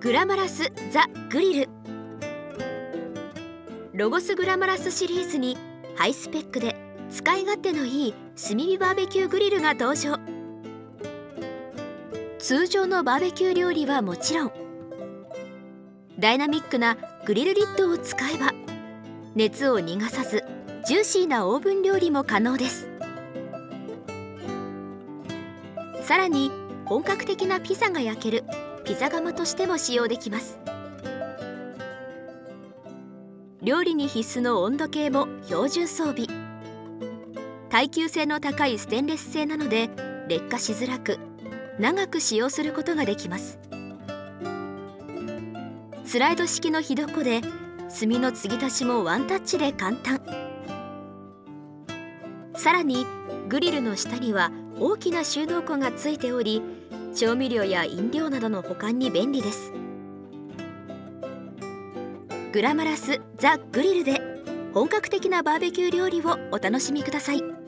グラマラス・ザ・グリル。ロゴスグラマラスシリーズにハイスペックで使い勝手のいい炭火バーベキューグリルが登場。通常のバーベキュー料理はもちろんダイナミックなグリルリットを使えば熱を逃がさずジューシーなオーブン料理も可能です。さらに本格的なピザが焼けるピザ窯としても使用できます。料理に必須の温度計も標準装備。耐久性の高いステンレス製なので劣化しづらく長く使用することができます。スライド式の火床で炭の継ぎ足しもワンタッチで簡単。さらにグリルの下には大きな収納庫がついており調味料や飲料などの保管に便利です。グラマラス・ザ・グリルで本格的なバーベキュー料理をお楽しみください。